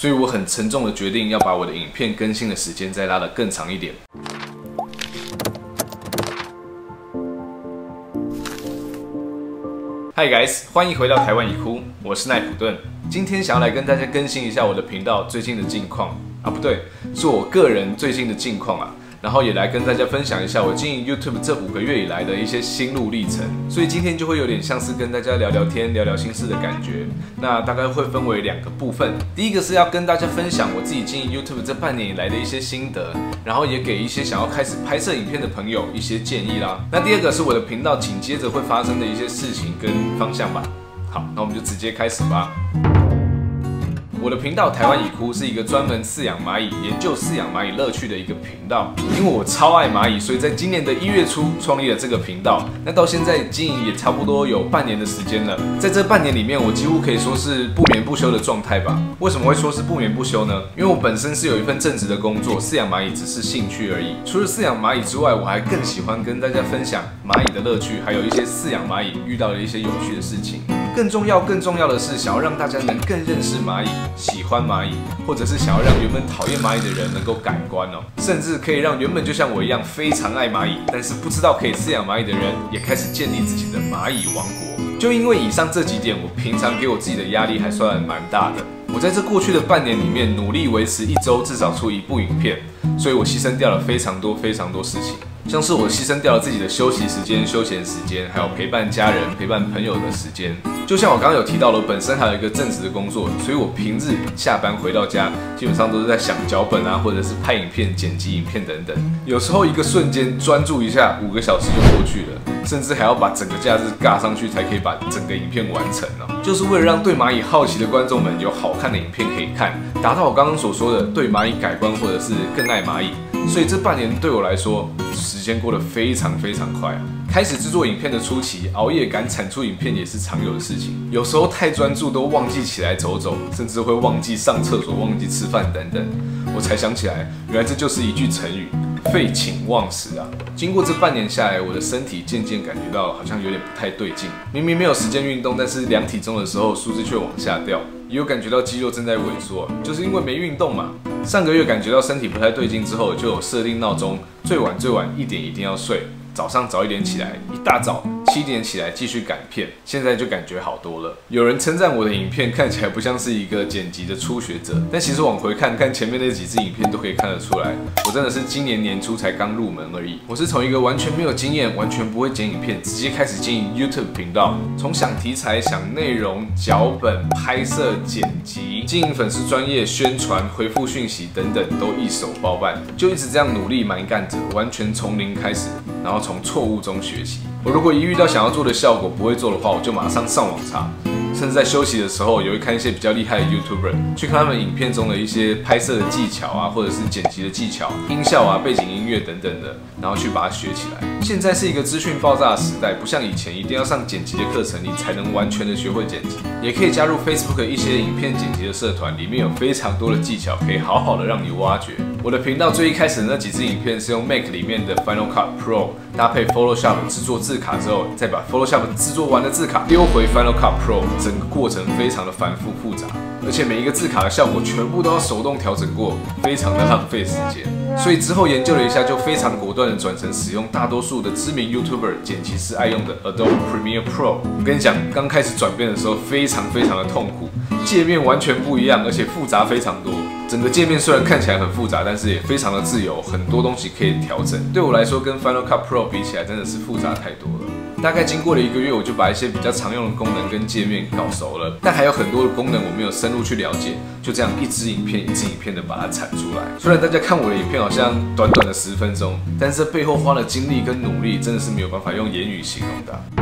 所以我很沉重的决定要把我的影片更新的时间再拉得更长一点。Hi guys，欢迎回到台湾已哭，我是奈普顿。今天想要来跟大家更新一下我的频道最近的近况啊，不对，是我个人最近的近况啊。然后也来跟大家分享一下我经营 YouTube 这五个月以来的一些心路历程，所以今天就会有点像是跟大家聊聊天、聊聊心事的感觉。那大概会分为两个部分，第一个是要跟大家分享我自己经营 YouTube 这半年以来的一些心得，然后也给一些想要开始拍摄影片的朋友一些建议啦。那第二个是我的频道紧接着会发生的一些事情跟方向吧。好，那我们就直接开始吧。我的频道台湾蚁窟是一个专门饲养蚂蚁、研究饲养蚂蚁乐趣的一个频道。因为我超爱蚂蚁，所以在今年的一月初创立了这个频道。那到现在经营也差不多有半年的时间了。在这半年里面，我几乎可以说是不眠不休的状态吧。为什么会说是不眠不休呢？因为我本身是有一份正职的工作，饲养蚂蚁只是兴趣而已。除了饲养蚂蚁之外，我还更喜欢跟大家分享蚂蚁的乐趣，还有一些饲养蚂蚁遇到的一些有趣的事情。更重要、更重要的是，想要让大家能更认识蚂蚁，喜欢蚂蚁，或者是想要让原本讨厌蚂蚁的人能够改观哦，甚至可以让原本就像我一样非常爱蚂蚁，但是不知道可以饲养蚂蚁的人，也开始建立自己的蚂蚁王国。就因为以上这几点，我平常给我自己的压力还算蛮大的。我在这过去的半年里面，努力维持一周至少出一部影片，所以我牺牲掉了非常多非常多事情。像是我牺牲掉了自己的休息时间、休闲时间，还有陪伴家人、陪伴朋友的时间。就像我刚刚有提到了，本身还有一个正职的工作，所以我平日下班回到家，基本上都是在想脚本啊，或者是拍影片、剪辑影片等等。有时候一个瞬间专注一下，五个小时就过去了，甚至还要把整个假日尬上去，才可以把整个影片完成哦。就是为了让对蚂蚁好奇的观众们有好看的影片可以看，达到我刚刚所说的对蚂蚁改观，或者是更爱蚂蚁。所以这半年对我来说，时间过得非常非常快！开始制作影片的初期，熬夜赶产出影片也是常有的事情。有时候太专注都忘记起来走走，甚至会忘记上厕所、忘记吃饭等等。我才想起来，原来这就是一句成语“废寝忘食”啊！经过这半年下来，我的身体渐渐感觉到好像有点不太对劲。明明没有时间运动，但是量体重的时候数字却往下掉，也有感觉到肌肉正在萎缩，就是因为没运动嘛。上个月感觉到身体不太对劲之后，就有设定闹钟，最晚最晚一点一定要睡，早上早一点起来，一大早。七点起来继续赶片，现在就感觉好多了。有人称赞我的影片看起来不像是一个剪辑的初学者，但其实往回看看前面那几支影片都可以看得出来，我真的是今年年初才刚入门而已。我是从一个完全没有经验、完全不会剪影片，直接开始经营 YouTube 频道，从想题材、想内容、脚本、拍摄、剪辑、经营粉丝专业、宣传、回复讯息等等，都一手包办，就一直这样努力蛮干着，完全从零开始，然后从错误中学习。我如果一遇到想要做的效果不会做的话，我就马上上网查，甚至在休息的时候也会看一些比较厉害的 YouTuber，去看他们影片中的一些拍摄的技巧啊，或者是剪辑的技巧、音效啊、背景音乐等等的，然后去把它学起来。现在是一个资讯爆炸的时代，不像以前一定要上剪辑的课程，你才能完全的学会剪辑。也可以加入 Facebook 一些影片剪辑的社团，里面有非常多的技巧，可以好好的让你挖掘。我的频道最一开始的那几支影片是用 Mac 里面的 Final Cut Pro 搭配 Photoshop 制作字卡之后，再把 Photoshop 制作完的字卡丢回 Final Cut Pro，整个过程非常的繁复复杂，而且每一个字卡的效果全部都要手动调整过，非常的浪费时间。所以之后研究了一下，就非常果断的转成使用大多数的知名 YouTuber 剪辑师爱用的 Adobe Premiere Pro。我跟你讲，刚开始转变的时候非常非常的痛苦，界面完全不一样，而且复杂非常多。整个界面虽然看起来很复杂，但是也非常的自由，很多东西可以调整。对我来说，跟 Final Cut Pro 比起来，真的是复杂太多了。大概经过了一个月，我就把一些比较常用的功能跟界面搞熟了，但还有很多的功能我没有深入去了解。就这样一支影片一支影片的把它产出来。虽然大家看我的影片好像短短的十分钟，但是背后花的精力跟努力真的是没有办法用言语形容的。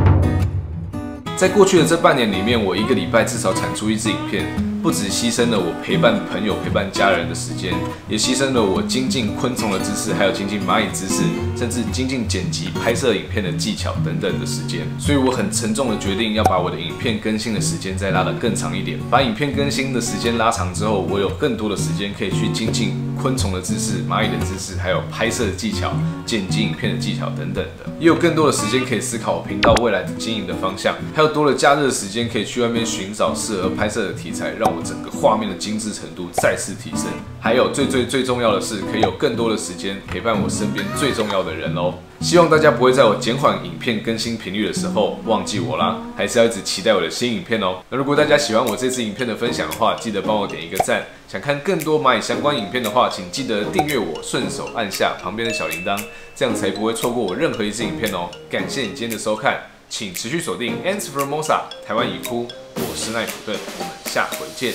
在过去的这半年里面，我一个礼拜至少产出一支影片。不止牺牲了我陪伴朋友、陪伴家人的时间，也牺牲了我精进昆虫的知识，还有精进蚂蚁知识，甚至精进剪辑、拍摄影片的技巧等等的时间。所以我很沉重的决定要把我的影片更新的时间再拉得更长一点。把影片更新的时间拉长之后，我有更多的时间可以去精进昆虫的知识、蚂蚁的知识，还有拍摄的技巧、剪辑影片的技巧等等的，也有更多的时间可以思考我频道未来的经营的方向，还有。多了假日的时间，可以去外面寻找适合拍摄的题材，让我整个画面的精致程度再次提升。还有最最最重要的是，可以有更多的时间陪伴我身边最重要的人哦。希望大家不会在我减缓影片更新频率的时候忘记我啦，还是要一直期待我的新影片哦。那如果大家喜欢我这次影片的分享的话，记得帮我点一个赞。想看更多蚂蚁相关影片的话，请记得订阅我，顺手按下旁边的小铃铛，这样才不会错过我任何一支影片哦。感谢你今天的收看，请持续锁定 Ants Formosa 台湾已哭，我是奈普顿，我们下回见，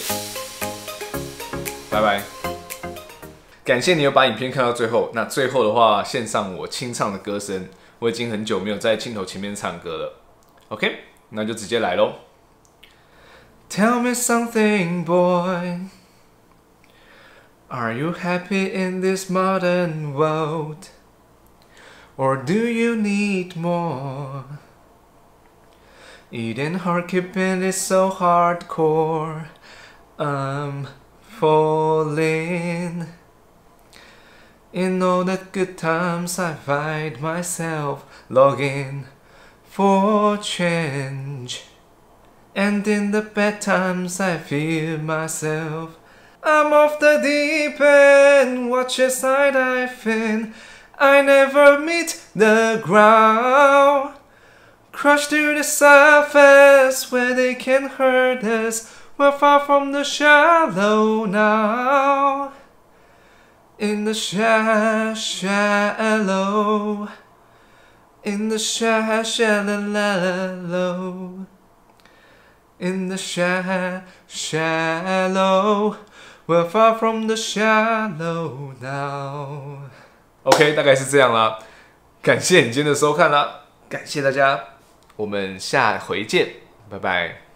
拜拜。感谢你有把影片看到最后。那最后的话，献上我清唱的歌声。我已经很久没有在镜头前面唱歌了。OK，那就直接来喽。Tell me something, boy. Are you happy in this modern world? Or do you need more? Eating hard, keeping it so hardcore. I'm falling. In all the good times I find myself longing for change. And in the bad times I feel myself I'm off the deep end, watch as I dive in. I never meet the ground. Crushed to the surface where they can hurt us. We're far from the shallow now in the sha shallow, in the sha shallow, in the sha shallow, we're far from the shallow now. OK，大概是这样啦。感谢你今天的收看啦，感谢大家，我们下回见，拜拜。